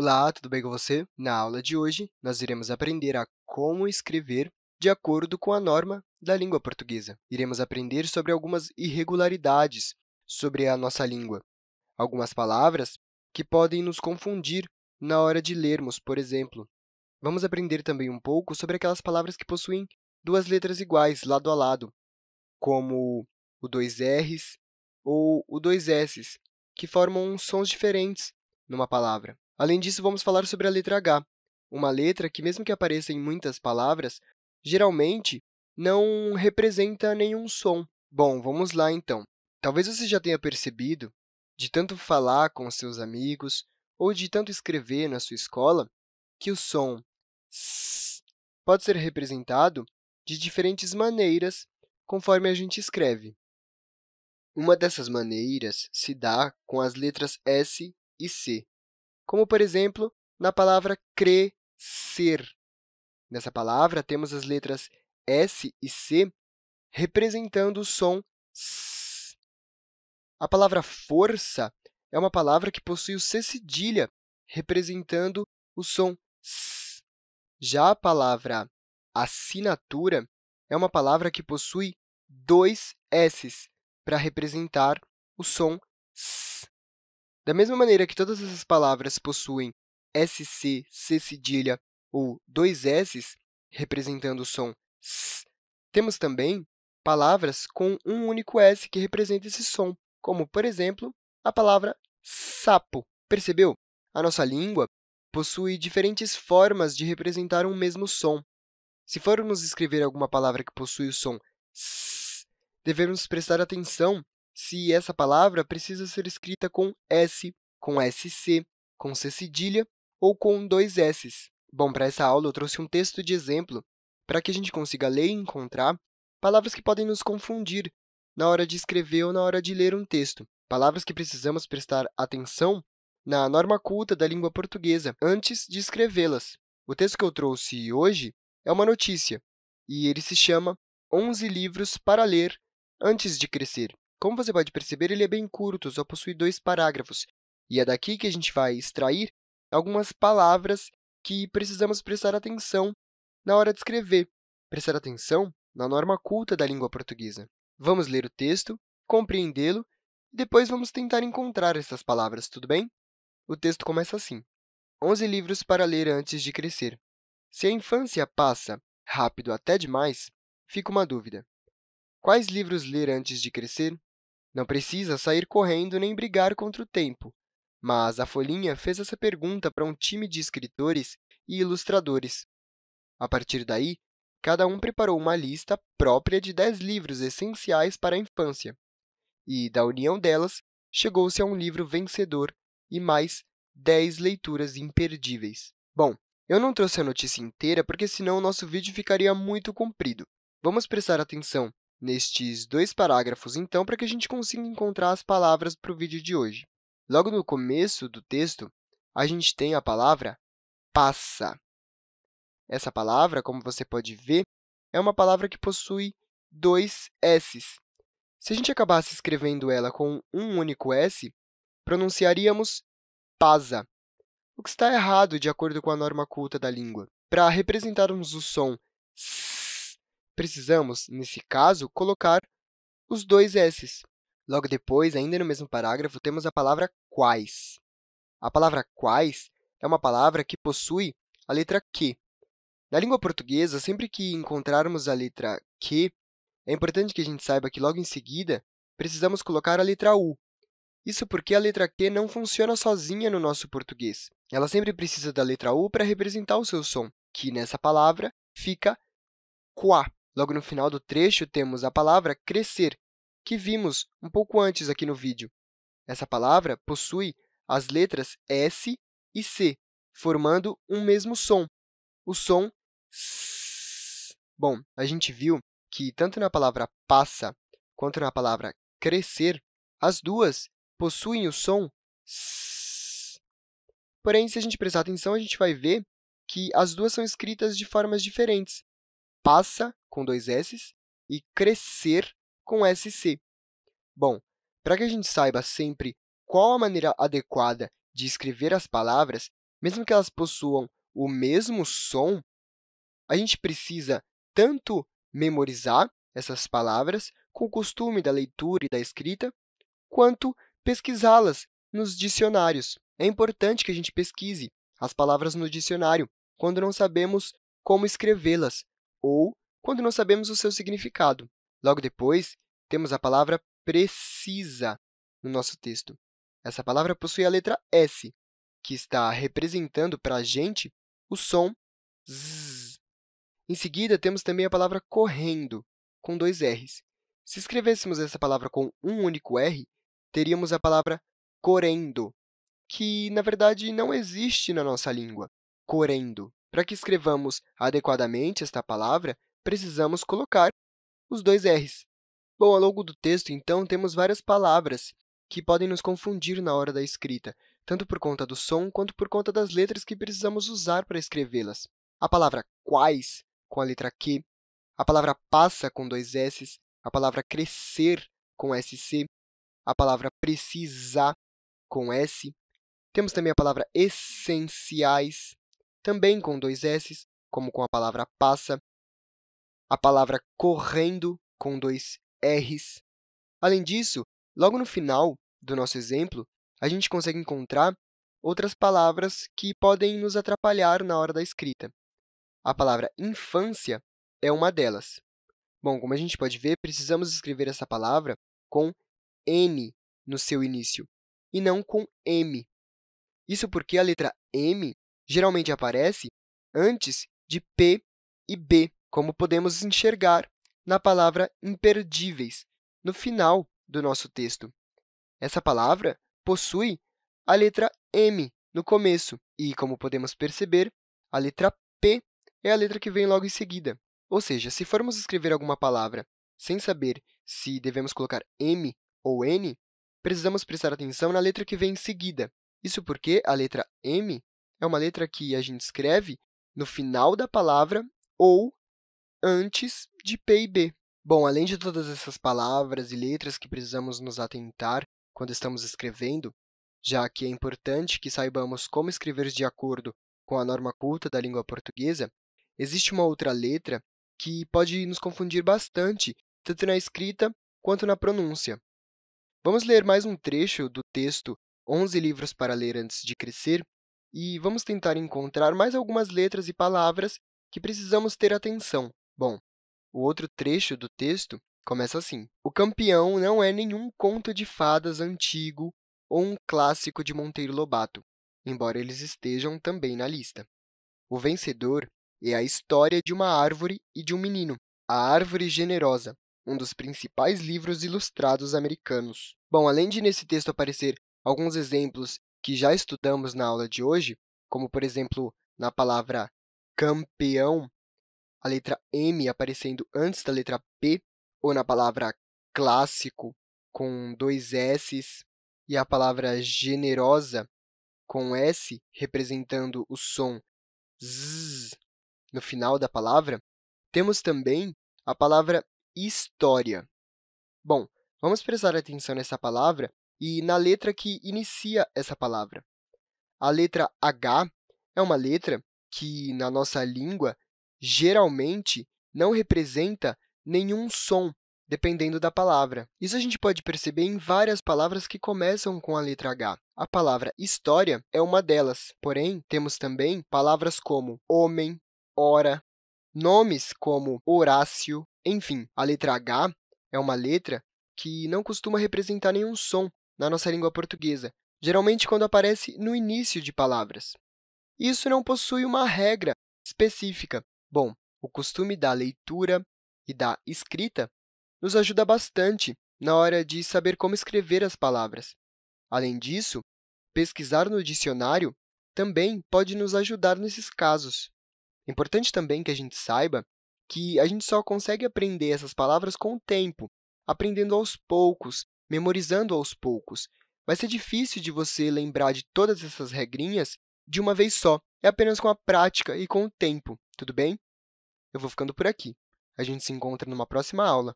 Olá, tudo bem com você? Na aula de hoje, nós iremos aprender a como escrever de acordo com a norma da língua portuguesa. Iremos aprender sobre algumas irregularidades sobre a nossa língua, algumas palavras que podem nos confundir na hora de lermos, por exemplo. Vamos aprender também um pouco sobre aquelas palavras que possuem duas letras iguais, lado a lado, como o dois R's ou o dois S's, que formam sons diferentes numa palavra. Além disso, vamos falar sobre a letra H, uma letra que, mesmo que apareça em muitas palavras, geralmente não representa nenhum som. Bom, vamos lá, então. Talvez você já tenha percebido, de tanto falar com seus amigos ou de tanto escrever na sua escola, que o som s pode ser representado de diferentes maneiras conforme a gente escreve. Uma dessas maneiras se dá com as letras S e C como, por exemplo, na palavra crescer. Nessa palavra, temos as letras S e C representando o som S. A palavra força é uma palavra que possui o C cedilha, representando o som S. Já a palavra assinatura é uma palavra que possui dois S's para representar o som. Da mesma maneira que todas essas palavras possuem SC, C cedilha ou dois S's, representando o som S, temos também palavras com um único S que representa esse som, como, por exemplo, a palavra sapo. Percebeu? A nossa língua possui diferentes formas de representar um mesmo som. Se formos escrever alguma palavra que possui o som S, devemos prestar atenção se essa palavra precisa ser escrita com S, com SC, com C cedilha ou com dois S's. Bom, para essa aula, eu trouxe um texto de exemplo para que a gente consiga ler e encontrar palavras que podem nos confundir na hora de escrever ou na hora de ler um texto, palavras que precisamos prestar atenção na norma culta da língua portuguesa antes de escrevê-las. O texto que eu trouxe hoje é uma notícia, e ele se chama 11 livros para ler antes de crescer. Como você pode perceber, ele é bem curto, só possui dois parágrafos, e é daqui que a gente vai extrair algumas palavras que precisamos prestar atenção na hora de escrever, prestar atenção na norma culta da língua portuguesa. Vamos ler o texto, compreendê-lo, e depois vamos tentar encontrar essas palavras, tudo bem? O texto começa assim. 11 livros para ler antes de crescer. Se a infância passa rápido até demais, fica uma dúvida. Quais livros ler antes de crescer? Não precisa sair correndo nem brigar contra o tempo, mas a Folhinha fez essa pergunta para um time de escritores e ilustradores. A partir daí, cada um preparou uma lista própria de 10 livros essenciais para a infância, e, da união delas, chegou-se a um livro vencedor e mais 10 leituras imperdíveis. Bom, eu não trouxe a notícia inteira porque senão o nosso vídeo ficaria muito comprido. Vamos prestar atenção nestes dois parágrafos, então, para que a gente consiga encontrar as palavras para o vídeo de hoje. Logo no começo do texto, a gente tem a palavra passa. Essa palavra, como você pode ver, é uma palavra que possui dois S's. Se a gente acabasse escrevendo ela com um único S, pronunciaríamos pasa, o que está errado de acordo com a norma culta da língua. Para representarmos o som S, precisamos, nesse caso, colocar os dois S's. Logo depois, ainda no mesmo parágrafo, temos a palavra quais. A palavra quais é uma palavra que possui a letra Q. Na língua portuguesa, sempre que encontrarmos a letra Q, é importante que a gente saiba que, logo em seguida, precisamos colocar a letra U. Isso porque a letra Q não funciona sozinha no nosso português. Ela sempre precisa da letra U para representar o seu som, que, nessa palavra, fica quá. Logo no final do trecho, temos a palavra crescer, que vimos um pouco antes aqui no vídeo. Essa palavra possui as letras S e C, formando um mesmo som, o som S. Bom, a gente viu que tanto na palavra passa quanto na palavra crescer, as duas possuem o som S. Porém, se a gente prestar atenção, a gente vai ver que as duas são escritas de formas diferentes. Passa com dois S e crescer com SC. Bom, para que a gente saiba sempre qual a maneira adequada de escrever as palavras, mesmo que elas possuam o mesmo som, a gente precisa tanto memorizar essas palavras com o costume da leitura e da escrita, quanto pesquisá-las nos dicionários. É importante que a gente pesquise as palavras no dicionário quando não sabemos como escrevê-las ou quando não sabemos o seu significado. Logo depois, temos a palavra precisa no nosso texto. Essa palavra possui a letra S, que está representando para a gente o som z. Em seguida, temos também a palavra correndo, com dois R's. Se escrevêssemos essa palavra com um único R, teríamos a palavra correndo, que, na verdade, não existe na nossa língua, correndo. Para que escrevamos adequadamente esta palavra, precisamos colocar os dois R's. Bom, ao longo do texto, então, temos várias palavras que podem nos confundir na hora da escrita, tanto por conta do som quanto por conta das letras que precisamos usar para escrevê-las. A palavra quais, com a letra Q, a palavra passa, com dois S's, a palavra crescer, com SC, a palavra precisar, com S. Temos também a palavra essenciais, também com dois S's, como com a palavra passa, a palavra correndo, com dois R's. Além disso, logo no final do nosso exemplo, a gente consegue encontrar outras palavras que podem nos atrapalhar na hora da escrita. A palavra infância é uma delas. Bom, como a gente pode ver, precisamos escrever essa palavra com N no seu início, e não com M. Isso porque a letra M geralmente aparece antes de P e B, como podemos enxergar na palavra imperdíveis, no final do nosso texto. Essa palavra possui a letra M no começo e, como podemos perceber, a letra P é a letra que vem logo em seguida. Ou seja, se formos escrever alguma palavra sem saber se devemos colocar M ou N, precisamos prestar atenção na letra que vem em seguida. Isso porque a letra M é uma letra que a gente escreve no final da palavra ou antes de P e B. Bom, além de todas essas palavras e letras que precisamos nos atentar quando estamos escrevendo, já que é importante que saibamos como escrever de acordo com a norma culta da língua portuguesa, existe uma outra letra que pode nos confundir bastante, tanto na escrita quanto na pronúncia. Vamos ler mais um trecho do texto 11 livros para ler antes de crescer e vamos tentar encontrar mais algumas letras e palavras que precisamos ter atenção. Bom, o outro trecho do texto começa assim. O campeão não é nenhum conto de fadas antigo ou um clássico de Monteiro Lobato, embora eles estejam também na lista. O vencedor é a história de uma árvore e de um menino, A Árvore Generosa, um dos principais livros ilustrados americanos. Bom, além de nesse texto aparecer alguns exemplos que já estudamos na aula de hoje, como, por exemplo, na palavra campeão, a letra M aparecendo antes da letra P, ou na palavra clássico, com dois S's, e a palavra generosa, com S, representando o som Z no final da palavra, temos também a palavra história. Bom, vamos prestar atenção nessa palavra e na letra que inicia essa palavra. A letra H é uma letra que, na nossa língua, geralmente não representa nenhum som, dependendo da palavra. Isso a gente pode perceber em várias palavras que começam com a letra H. A palavra história é uma delas, porém, temos também palavras como homem, hora, nomes como Horácio, enfim, a letra H é uma letra que não costuma representar nenhum som na nossa língua portuguesa, geralmente quando aparece no início de palavras. Isso não possui uma regra específica. Bom, o costume da leitura e da escrita nos ajuda bastante na hora de saber como escrever as palavras. Além disso, pesquisar no dicionário também pode nos ajudar nesses casos. É importante também que a gente saiba que a gente só consegue aprender essas palavras com o tempo, aprendendo aos poucos, memorizando aos poucos. Vai ser difícil de você lembrar de todas essas regrinhas de uma vez só. É apenas com a prática e com o tempo, tudo bem? Eu vou ficando por aqui. A gente se encontra numa próxima aula.